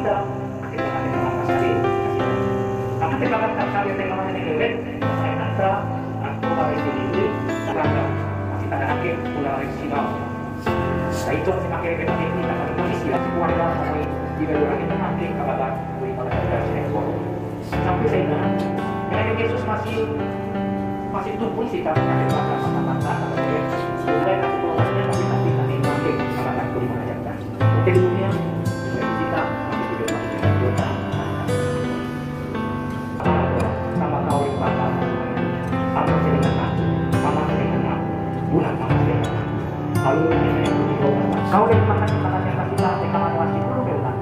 kita tembakan tembakan pasali karena tembakan pasali tembakan ini lewat saya nanti aku harus diri karena masih ada akhir pulang maksimal nah itu masih makin kita ini kita akan polisi ya keluarga sampai jika orang itu nanti kabar boleh pada federasi ekspor sampai saya ingat karena Yesus masih masih tumbuh sih karena ada mata mata mata mulai aku keluarnya tapi kau yang makan makan yang kasih lah makan masih dulu kan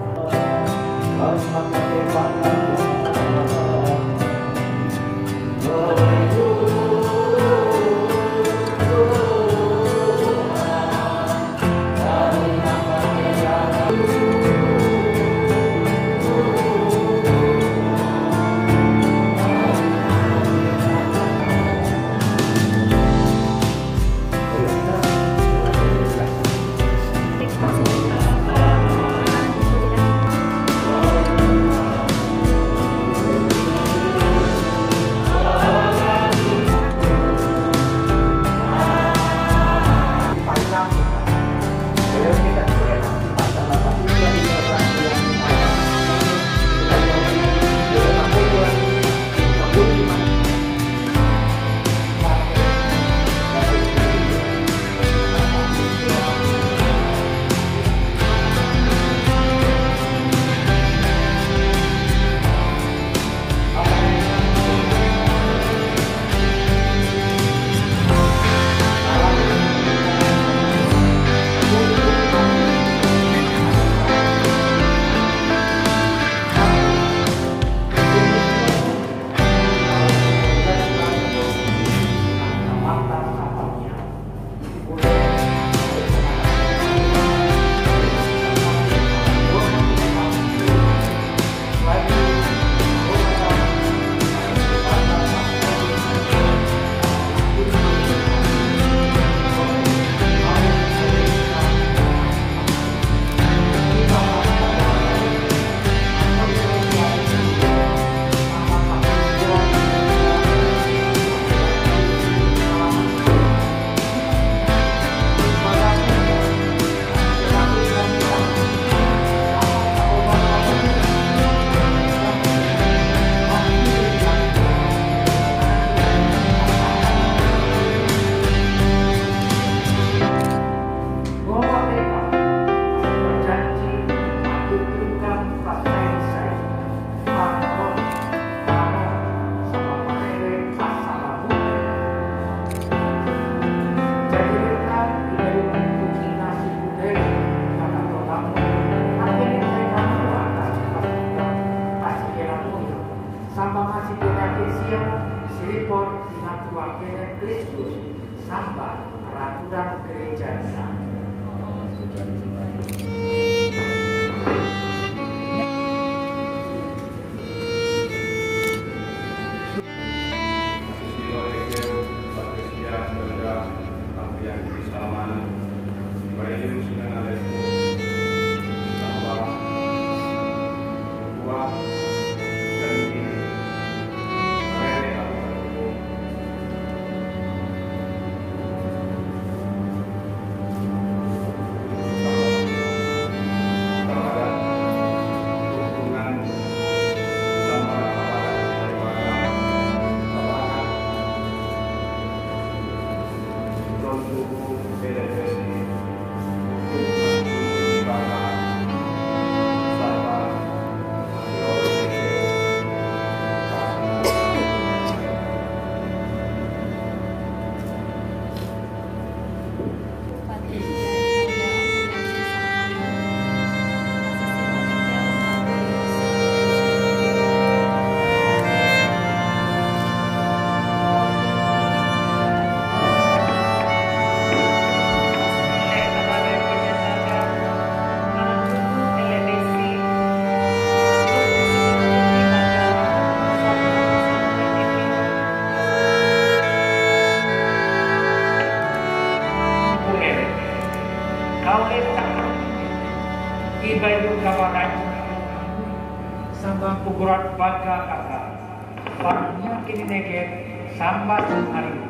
Thank hari ini.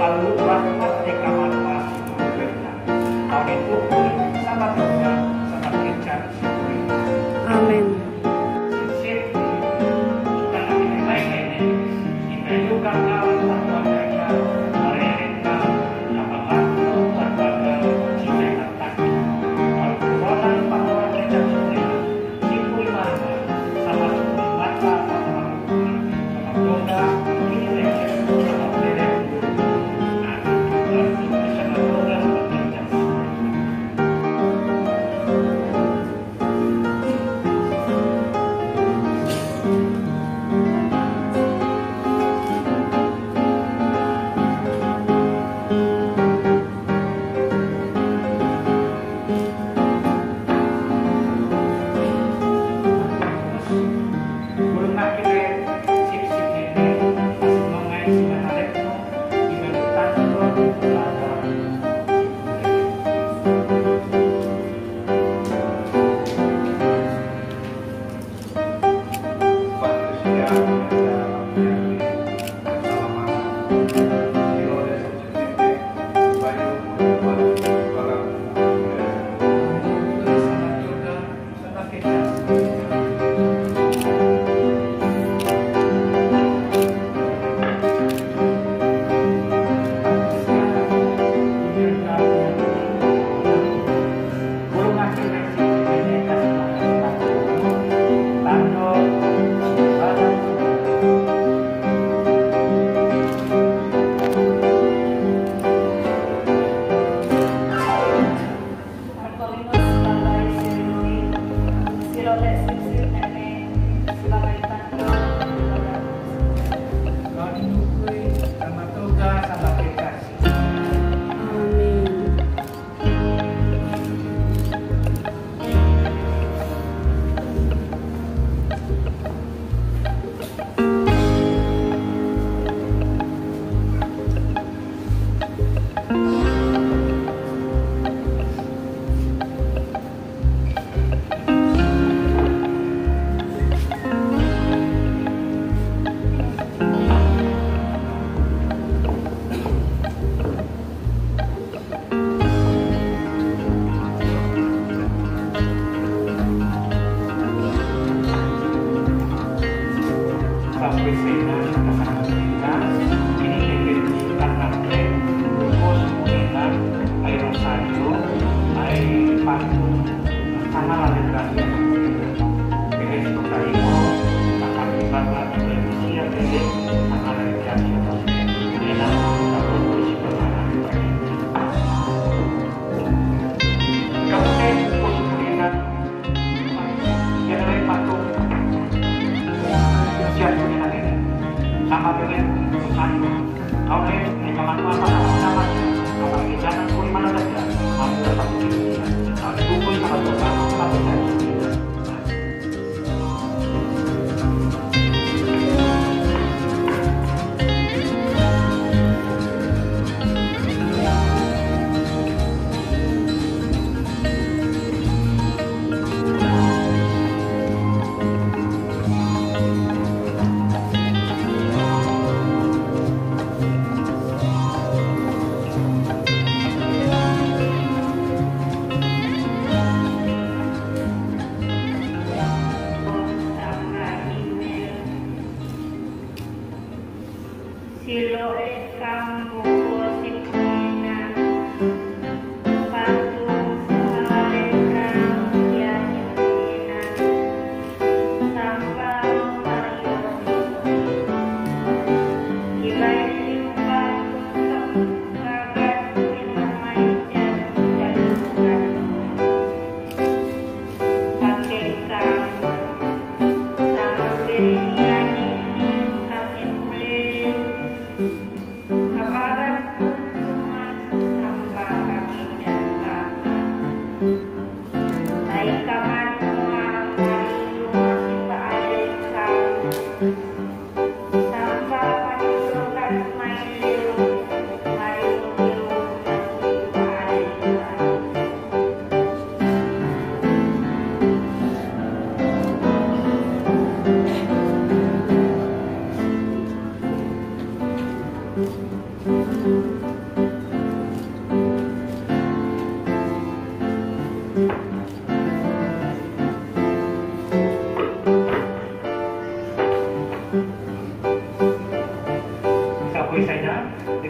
Lalu. Tahun itu cielo es campo.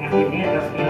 a pimenta,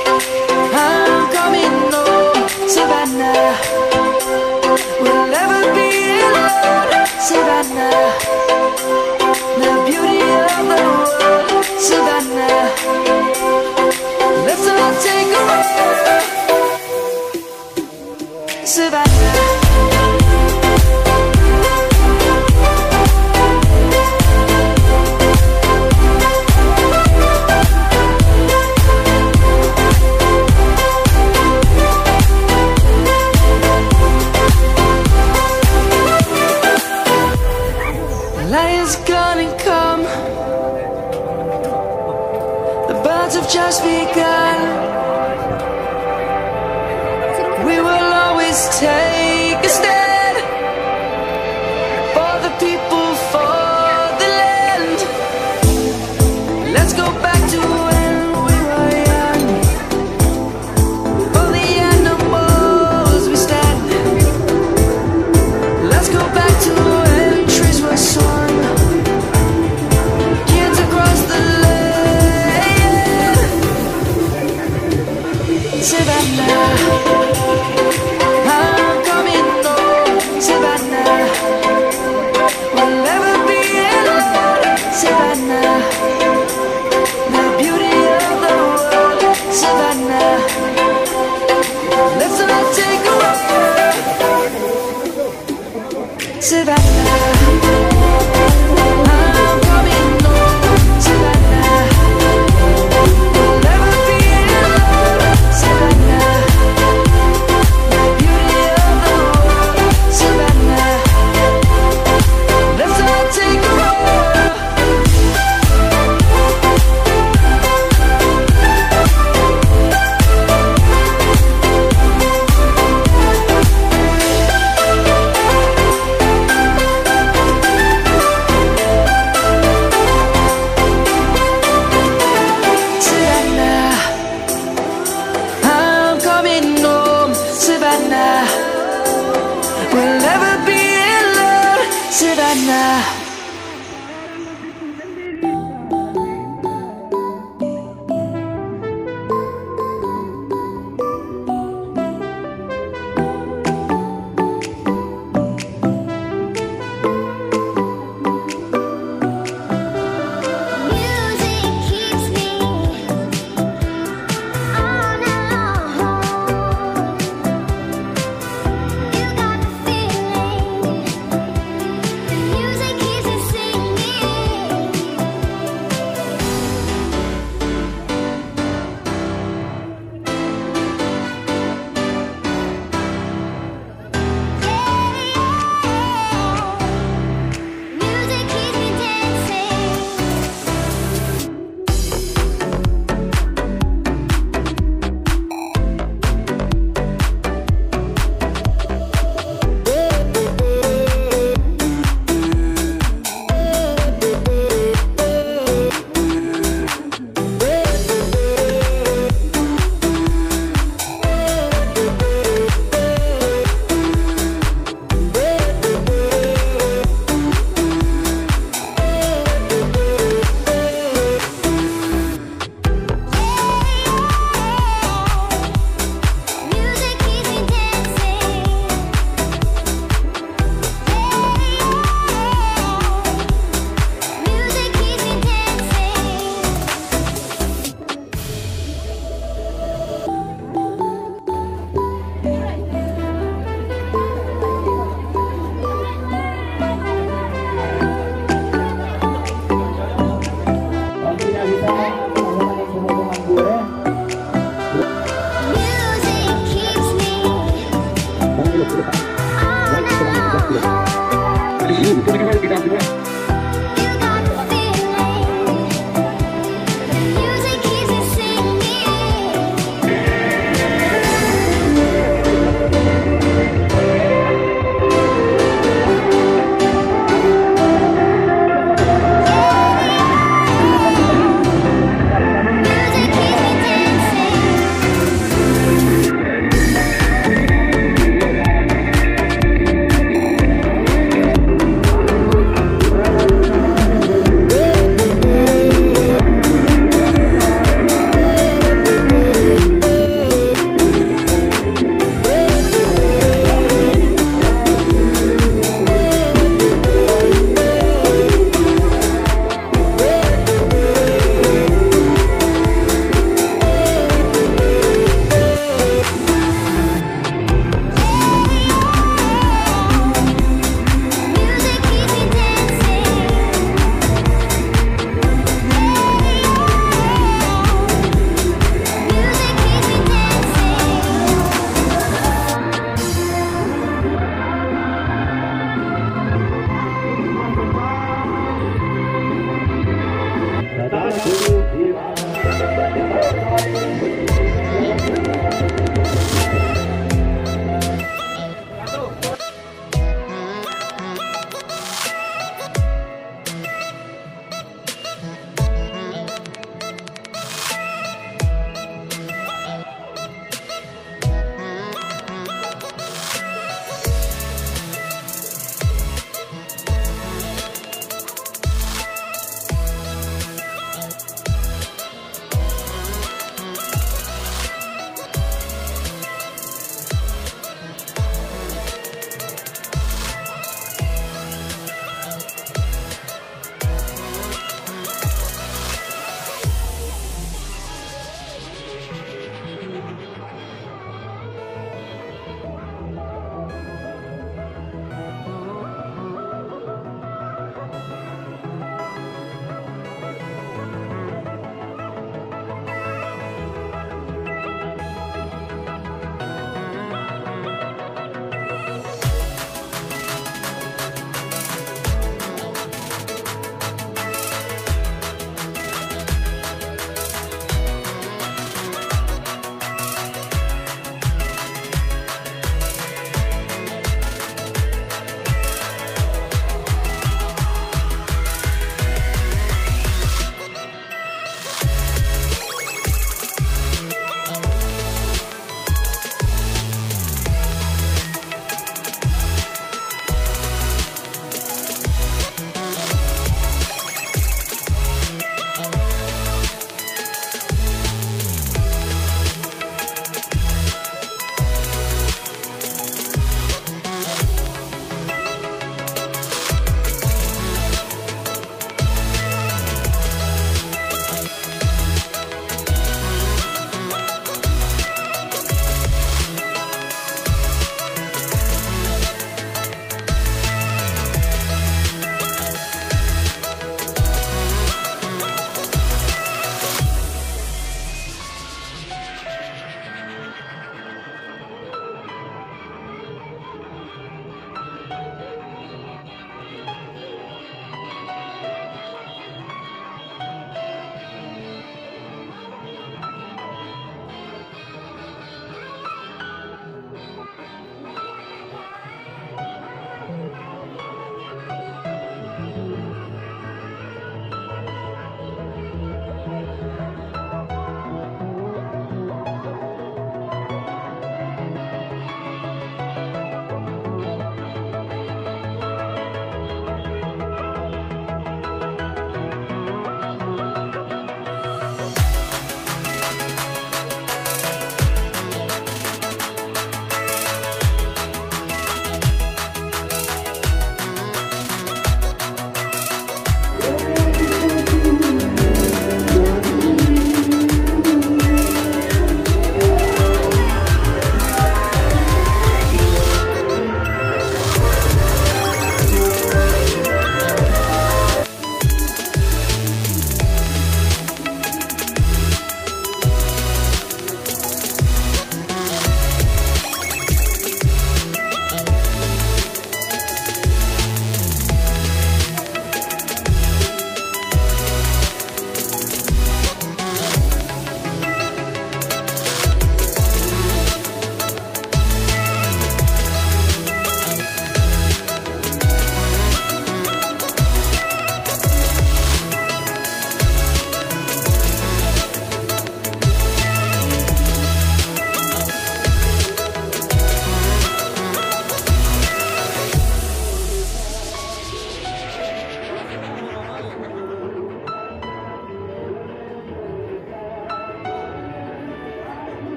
survive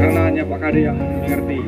karena hanya Pak Kade yang mengerti